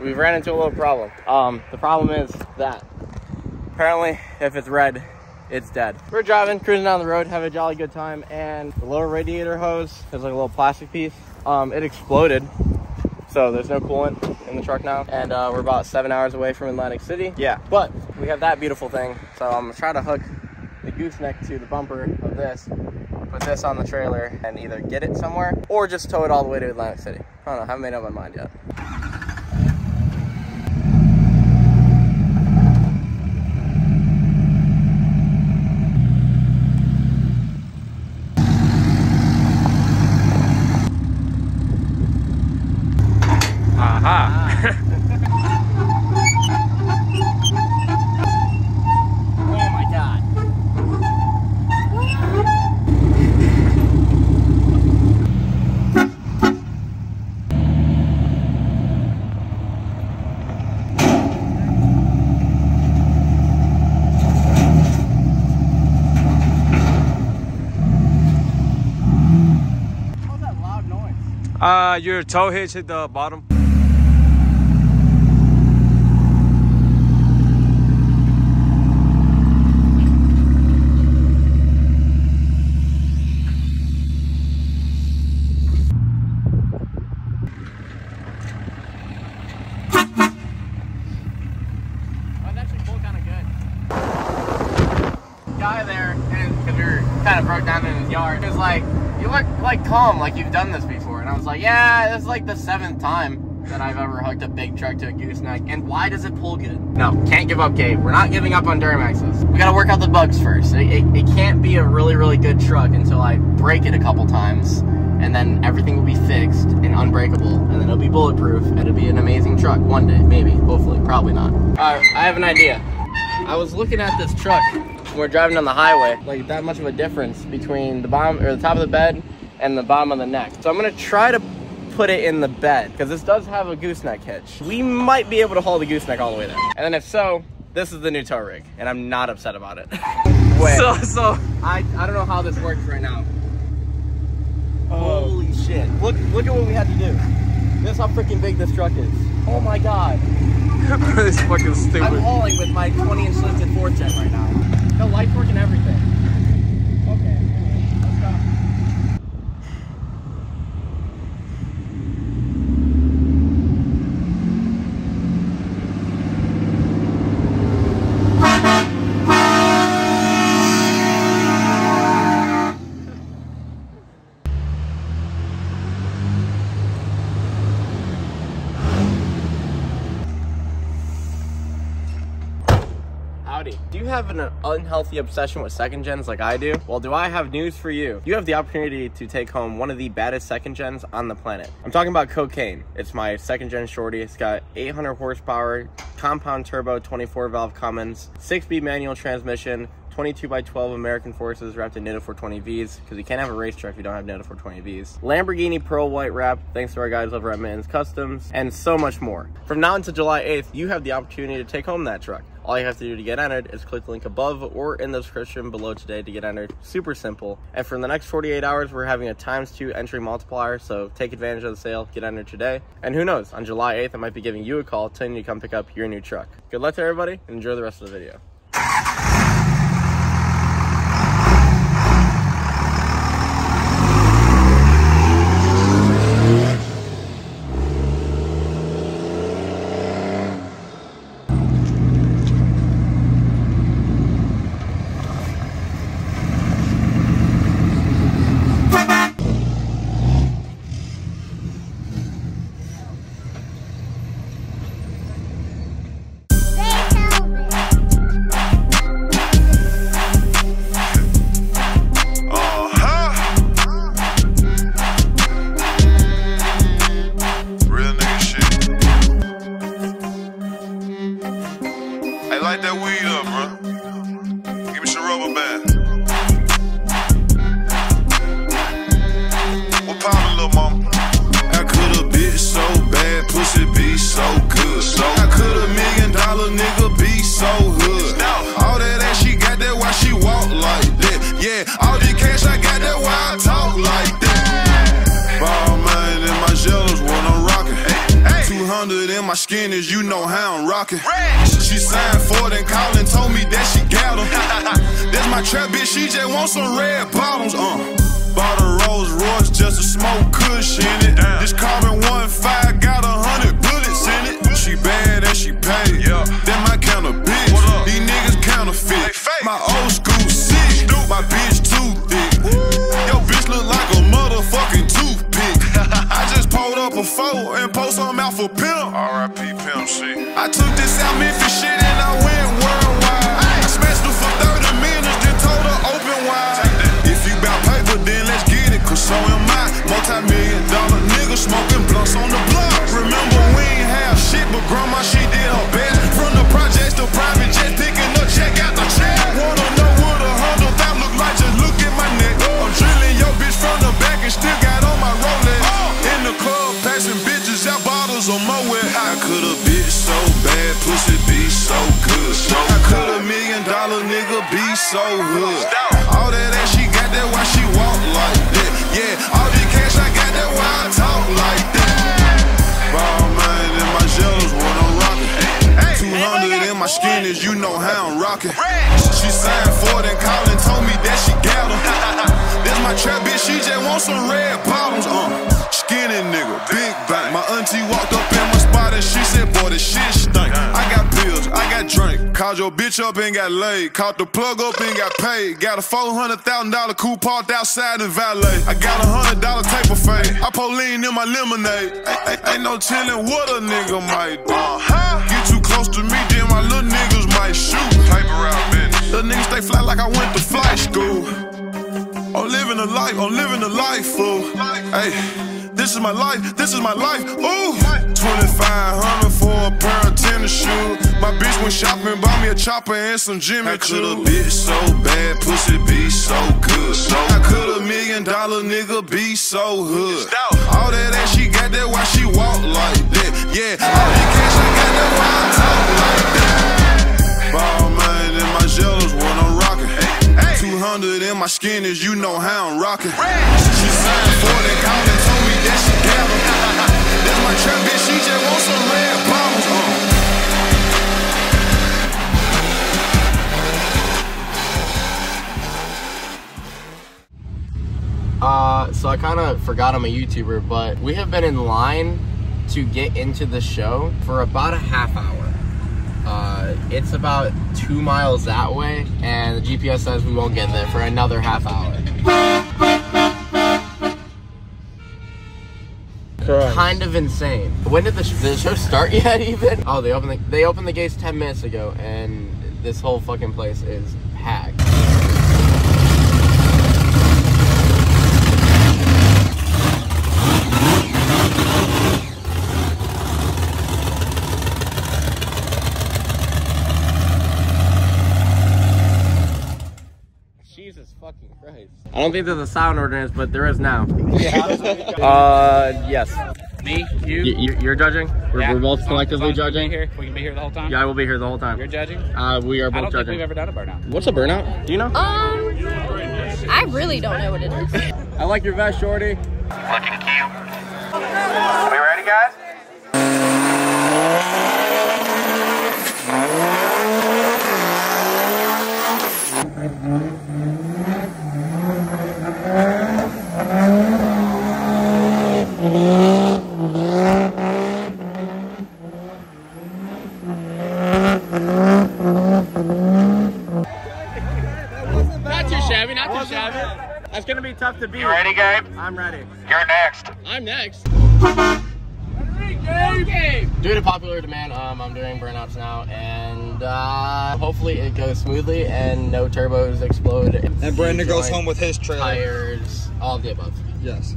we ran into a little problem. Um, the problem is that apparently if it's red, it's dead. We're driving, cruising down the road, having a jolly good time, and the lower radiator hose is like a little plastic piece. Um, it exploded, so there's no coolant in the truck now, and uh, we're about seven hours away from Atlantic City. Yeah, but we have that beautiful thing, so I'm gonna try to hook the gooseneck to the bumper of this, put this on the trailer, and either get it somewhere or just tow it all the way to Atlantic City. I don't know, I haven't made up my mind yet. Aha. Oh my god. What was that loud noise? Uh, your tow hitch hit the bottom. That's actually full kind of good. Guy there, and because we were kind of broke down in his yard, he was like, "You look like calm, like you've done this before." And I was like, "Yeah, this is like the seventh time that I've ever hooked a big truck to a gooseneck. And why does it pull good? No, can't give up, Gabe. We're not giving up on Duramaxes. We gotta work out the bugs first. It, it, it can't be a really, really good truck until I break it a couple times." And then everything will be fixed and unbreakable, and then it'll be bulletproof, and it'll be an amazing truck one day, maybe, hopefully, probably not. Alright, I have an idea. I was looking at this truck when we're driving on the highway, like that much of a difference between the bottom or the top of the bed and the bottom of the neck. So I'm gonna try to put it in the bed because this does have a gooseneck hitch. We might be able to haul the gooseneck all the way there. And then if so, this is the new tow rig, and I'm not upset about it. Wait, So, so. I I don't know how this works right now. Oh. Holy shit! Look look at what we had to do. This how freaking big this truck is. Oh my god! it's fucking stupid. I'm hauling with my 20 inch lifted fourth gen right now. The lights work and everything. Have an unhealthy obsession with second gens like I do? Well, do I have news for you? You have the opportunity to take home one of the baddest second gens on the planet. I'm talking about cocaine. It's my second gen shorty. It's got 800 horsepower, compound turbo, 24 valve Cummins, 6 speed manual transmission, 22 by 12 American Forces wrapped in Nitto 420Vs because you can't have a race truck if you don't have Nitto 420Vs. Lamborghini Pearl White wrap, thanks to our guys over at Mittens Customs, and so much more. From now until July 8th, you have the opportunity to take home that truck. All you have to do to get entered is click the link above or in the description below today to get entered. Super simple. And for the next 48 hours, we're having a times two entry multiplier, so take advantage of the sale, get entered today. And who knows, on July 8th, I might be giving you a call telling you to come pick up your new truck. Good luck to everybody, and enjoy the rest of the video. My skin is you know how I'm rocking. She signed for it and called and told me that she got them. That's my trap bitch, she just want some red bottoms, uh. Bought a Rolls Royce just to smoke kush in it. This carbon one five got a hundred bullets in it. She bad and she paid. Yeah. So hood? All that ass she got, that why she walk like that. Yeah, all the cash I got, that why I talk like that. Ball man in my shells when I'm rocking. 200 in my skin is you know how I'm rocking. She signed for it and called and told me that she got them. That's my trap bitch, she just want some red bottoms. Uh, skinny nigga, big bank. My auntie walked up in my spot and she said, Called your bitch up and got laid. Caught the plug up and got paid. Got a $400,000 coupe parked outside in valet. I got a hundred dollar taper fade. I pour lean in my lemonade. Ain't, ain't, ain't no telling what a nigga might do. Get too close to me, then my little niggas might shoot. Paper out, bitch. Little niggas stay fly like I went to flight school. I'm living a life, I'm living a life, fool. Hey, this is my life, this is my life. Ooh, 2500 for a pair of tennis shoes. My bitch went shopping, bought me a chopper and some Jimmy How could a bitch so bad, pussy be so good? How could a million dollar nigga be so hood? All that ass she got, that why she walk like that. Yeah, all the cash I got, that why I talk like that. Ball man in my jealous when I'm rocking. 200 in my skin is you know how I'm rocking. She signed for it and told me That's my trap bitch, she just want some red. Uh. Uh, so I kind of forgot I'm a YouTuber, but we have been in line to get into the show for about a half hour. Uh, it's about two miles that way, and the GPS says we won't get there for another half hour. Kind of insane. When did the, sh- did the show start yet? Even? Oh, they opened the, they opened the gates ten minutes ago, and this whole fucking place is packed. Jesus fucking Christ. I don't think there's a sound ordinance, but there is now. uh, yes. Me, you. Y- you- you're judging? We're, Yeah. we're both As long- as collectively long as we can judging? Here. We can be here the whole time. Yeah, I will be here the whole time. You're judging. Uh, we are I both don't think judging. we've ever done a burnout. What's a burnout? Do you know? Um, I really don't know what it is. I like your vest, Shorty. Looking cute. Are we ready, guys? Not too shabby, not too shabby. That's gonna be tough to beat. You ready, Gabe? I'm ready. You're next. I'm next. Due to popular demand, um, I'm doing burnouts now, and uh, hopefully it goes smoothly and no turbos explode. And Brandon goes home with his trailer. tires, all of the above. Yes.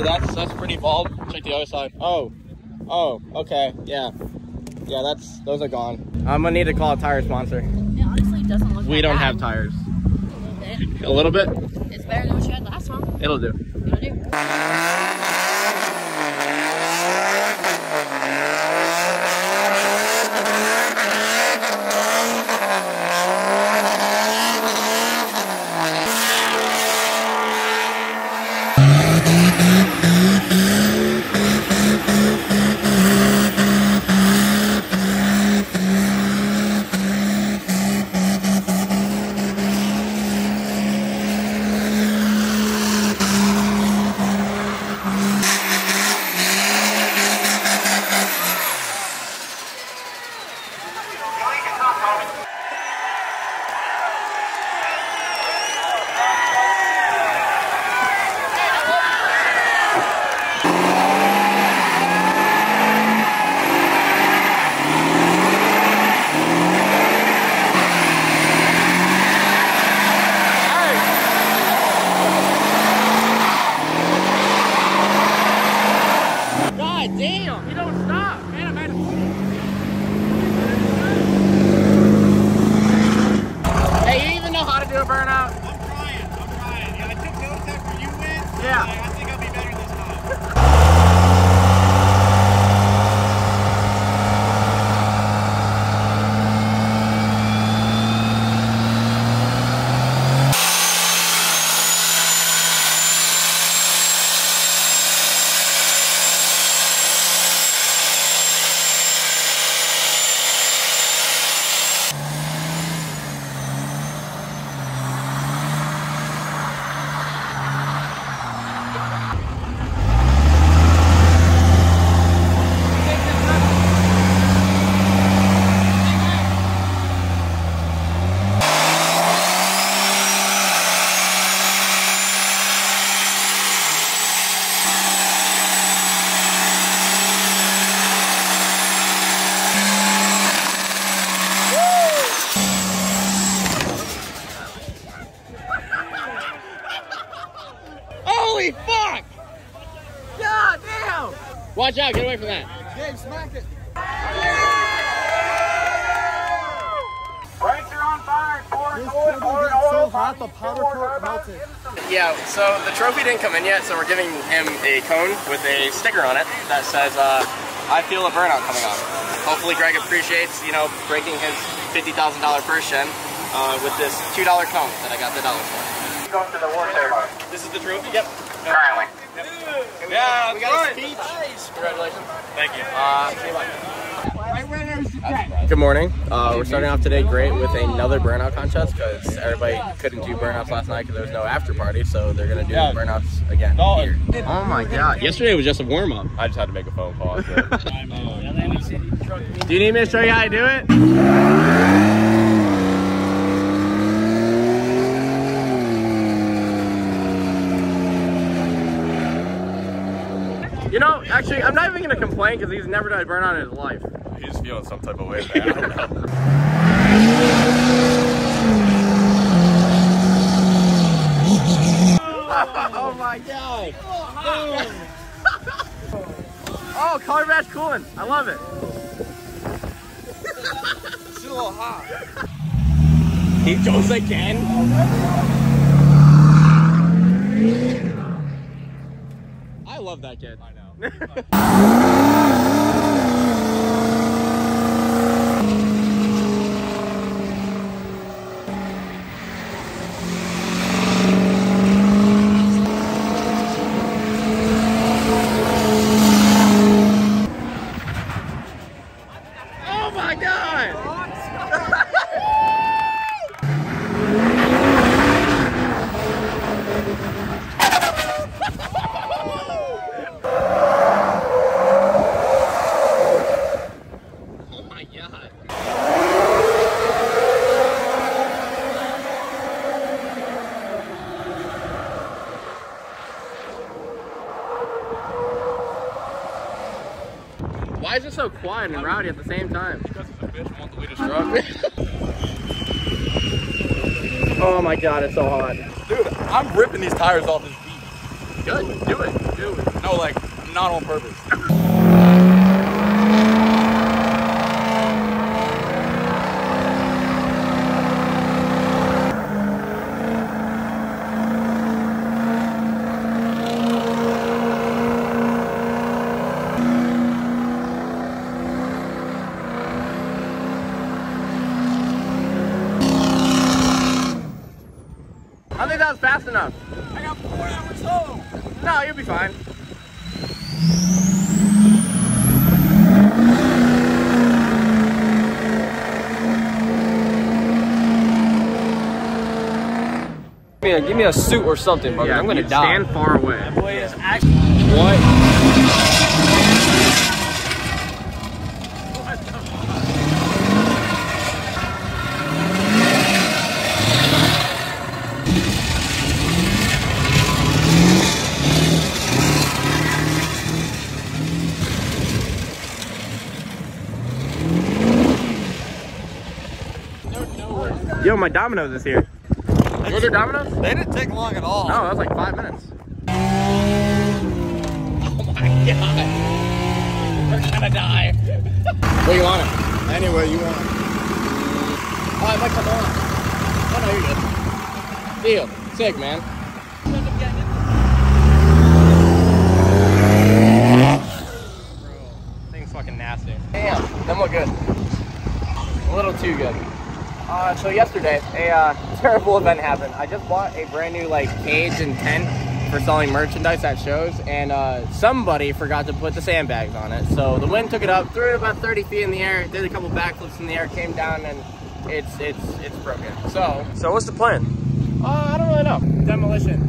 Oh, that's that's pretty bald. Check the other side. Oh, oh, okay, yeah, yeah. That's those are gone. I'm gonna need to call a tire sponsor. It honestly doesn't look We that don't bad. have tires. It- A little bit. It's better than what you had last one. It'll do. It'll do. Watch out! Get away from that. Brakes are on fire. Pouring oil. Pouring oil. hot the powder coat melted. Yeah, so the trophy didn't come in yet, so we're giving him a cone with a sticker on it that says, uh, I feel a burnout coming on. Hopefully Greg appreciates, you know, breaking his $50,000 first gen uh, with this $2 cone that I got the dollar for. Go to the war ceremony. This is the trophy? Yep. Currently. Yeah, we got a speech. Congratulations. Thank you. Uh, see you later. Good morning. Uh, we're starting off today great with another burnout contest because everybody couldn't do burnouts last night because there was no after party, so they're gonna do Yeah. burnouts again here. Oh my god! Yesterday was just a warm up. I just had to make a phone call. so- Do you need me to show you how to do it? You know, actually, I'm not even gonna complain because he's never done a burnout in his life. He's feeling some type of way, man. I don't know. Oh my god! oh, color match cooling. I love it. It's a little hot. He goes again. I love that kid. God. Why is it so quiet and rowdy at the same time? Because it's a bitch want to lead a. Oh my god, it's so hot. Dude, I'm ripping these tires off this beat. Good, do it. do it. No, like, not on purpose. That was fast enough. I got four hours home. No, you'll be fine. Give me a, give me a suit or something, bro. I'm gonna you die. Stand far away. Boy is actually what? Yo, my Domino's is here. You ordered Domino's? They didn't take long at all. No, that was like five minutes. Oh my god. We're gonna die. What do you want it? Anyway, you want. Oh, it might come on. Oh no, you're good. Deal. Sick, man. Thing's fucking nasty. Damn, them look good. A little too good. Uh, so yesterday, a uh, terrible event happened. I just bought a brand new like cage and tent for selling merchandise at shows, and uh, somebody forgot to put the sandbags on it. So the wind took it up, threw it about 30 feet in the air, did a couple backflips in the air, came down, and it's it's it's broken. So So what's the plan? uh, I don't really know. Demolition.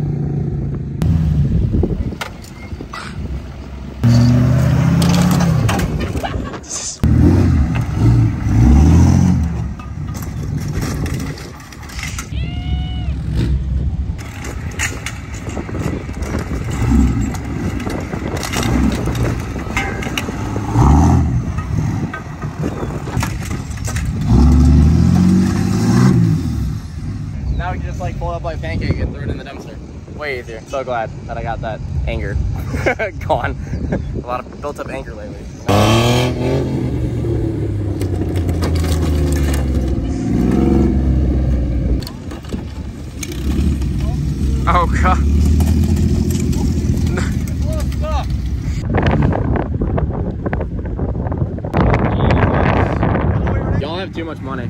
Now we can just like pull it up like a pancake and throw it in the dumpster. Way easier. So glad that I got that anger gone. a lot of built up anger lately. Oh god. Y'all have too much money.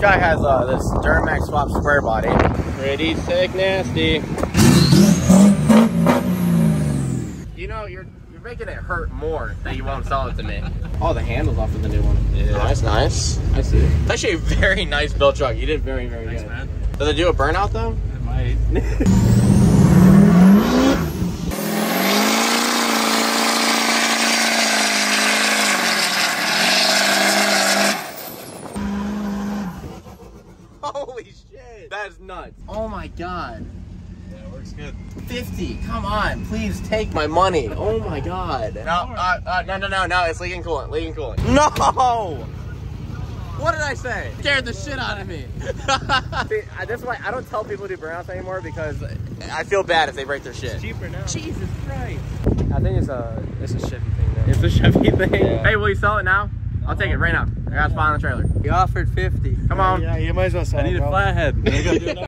Guy has uh, this Duramax swap square body. Pretty sick, nasty. You know, you're you're making it hurt more that you won't sell it to me. Oh, the handle's off of the new one. Yeah, that's nice. I see. It's actually a very nice built truck. You did very, very good. man. Does it do a burnout though? It might. Holy shit! That is nuts. Oh my god. Yeah, it works good. 50. Come on, please take my money. Oh my god. No, uh, uh, no, no, no, no. It's leaking coolant. Leaking coolant. No. What did I say? Scared the shit out of me. See, I- that's why I don't tell people to do burnouts anymore because I feel bad if they break their shit. Cheaper now. Jesus Christ. I think it's a it's a Chevy thing. Though. It's a Chevy thing. Yeah. Hey, will you sell it now? I'll take it right now. I got a spot on the trailer. He offered fifty. Come on. Yeah, you might as well sell I need a flathead.